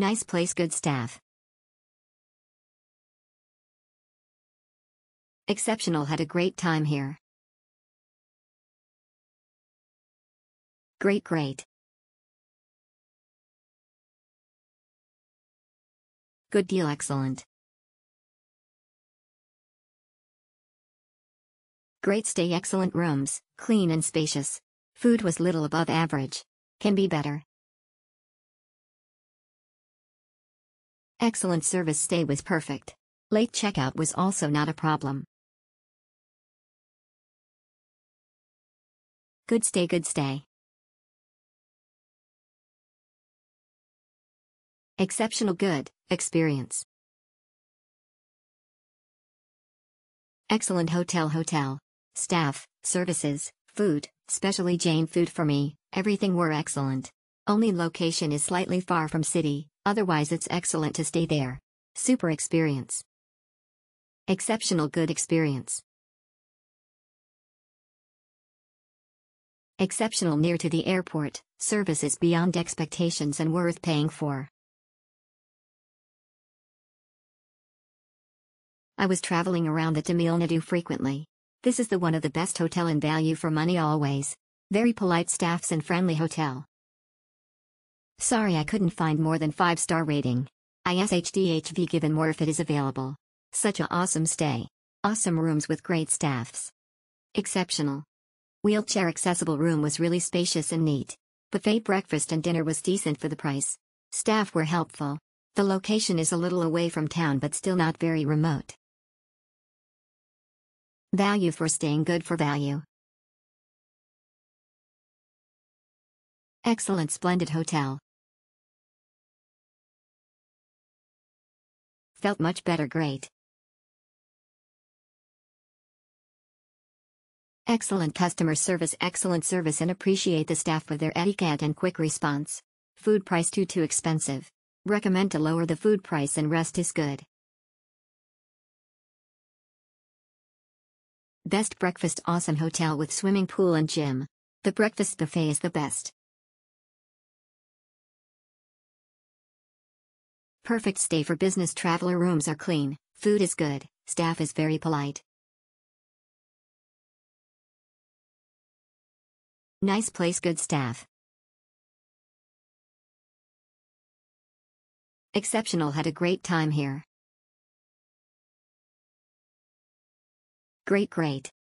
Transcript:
Nice place, good staff. Exceptional, had a great time here. Great, great. Good deal, excellent. Great stay, excellent rooms, clean and spacious. Food was little above average. Can be better. Excellent service stay was perfect. Late checkout was also not a problem. Good stay, good stay. Exceptional good experience. Excellent hotel, hotel. Staff, services, food, specially Jain food for me, everything were excellent. Only location is slightly far from city, otherwise it's excellent to stay there. Super experience. Exceptional good experience. Exceptional near to the airport, services beyond expectations and worth paying for. I was traveling around the Tamil Nadu frequently. This is the one of the best hotel in value for money always. Very polite staffs and friendly hotel. Sorry I couldn't find more than 5 star rating. ISHDHV given more if it is available. Such a awesome stay. Awesome rooms with great staffs. Exceptional. Wheelchair accessible room was really spacious and neat. Buffet breakfast and dinner was decent for the price. Staff were helpful. The location is a little away from town but still not very remote. Value for staying good for value. Excellent splendid hotel. Felt much better great. Excellent customer service excellent service and appreciate the staff for their etiquette and quick response. Food price too too expensive. Recommend to lower the food price and rest is good. Best breakfast awesome hotel with swimming pool and gym. The breakfast buffet is the best. Perfect stay for business traveler rooms are clean, food is good, staff is very polite. Nice place good staff. Exceptional had a great time here. Great great.